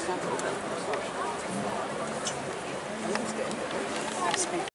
Sounds.